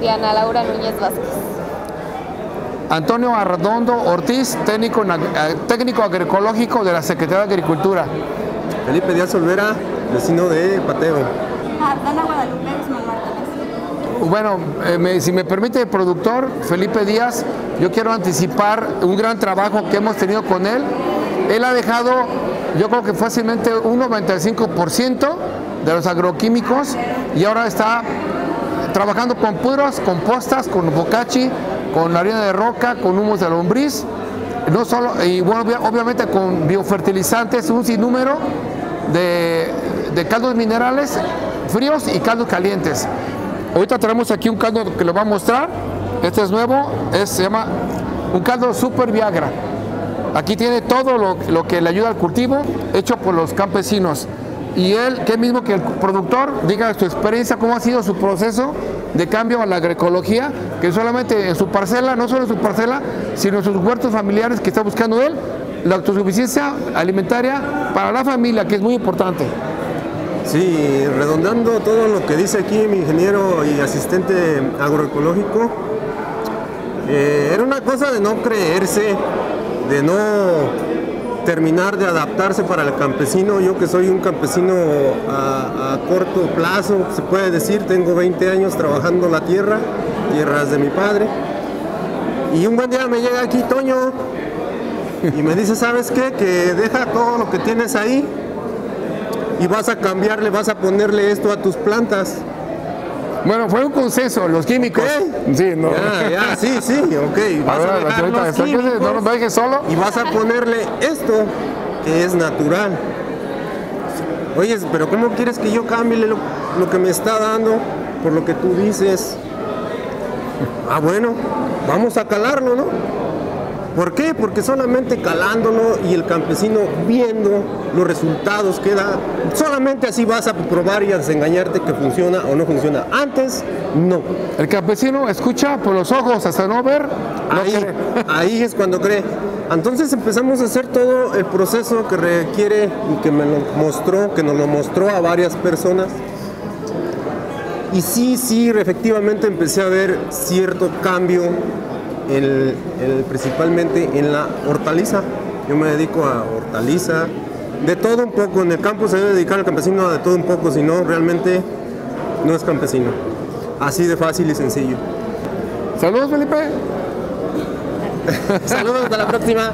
Diana Laura Núñez Vázquez. Antonio Arredondo Ortiz, técnico, eh, técnico agroecológico de la Secretaría de Agricultura. Felipe Díaz Olvera, vecino de Pateo. Dana Guadalupe Guzmán Martínez. Bueno, eh, me- si me permite el productor Felipe Díaz, yo quiero anticipar un gran trabajo que hemos tenido con él. Él ha dejado, yo creo que fácilmente un 95% de los agroquímicos y ahora está trabajando con puros, compostas, con bocachi, con harina de roca, con humos de lombriz, no solo, y bueno, obvia- obviamente con biofertilizantes, un sinnúmero de, de caldos minerales fríos y caldos calientes. Ahorita tenemos aquí un caldo que lo va a mostrar. Este es nuevo, se llama un caldo Super Viagra. Aquí tiene todo lo que le ayuda al cultivo, hecho por los campesinos. Y él, que mismo que el productor, diga su experiencia, cómo ha sido su proceso de cambio a la agroecología, que solamente en su parcela, no solo en su parcela, sino en sus huertos familiares que está buscando él, la autosuficiencia alimentaria para la familia, que es muy importante. Sí, redondando todo lo que dice aquí mi ingeniero y asistente agroecológico, eh, era una cosa de no creerse, de no terminar de adaptarse para el campesino. Yo que soy un campesino a, corto plazo, se puede decir, tengo 20 años trabajando la tierra, tierras de mi padre. Y un buen día me llega aquí Toño y me dice, ¿sabes qué? Que deja todo lo que tienes ahí y vas a cambiarle, vas a ponerle esto a tus plantas. Bueno, fue un consenso, los químicos. Ok. Sí, no. Ya, ya, sí, sí, ok. Vas Ahora, a la dejar señorita, los no químicos nos solo. y vas a ponerle esto que es natural. Oye, pero ¿cómo quieres que yo cambie lo, lo que me está dando por lo que tú dices? Ah, bueno, vamos a calarlo, ¿no? ¿Por qué? Porque solamente calándolo y el campesino viendo los resultados que da, solamente así vas a probar y a desengañarte que funciona o no funciona. Antes, no. El campesino escucha por los ojos hasta no ver. no Ahí, cree. ahí es cuando cree. Entonces empezamos a hacer todo el proceso que requiere y que me lo mostró, que nos lo mostró a varias personas. Y sí, sí, efectivamente empecé a ver cierto cambio, en- principalmente en la hortaliza. Yo me dedico a hortaliza, de todo un poco. En el campo se debe dedicar al campesino a de todo un poco, si no, realmente no es campesino. Así de fácil y sencillo. Saludos, Felipe. Saludos, hasta la próxima.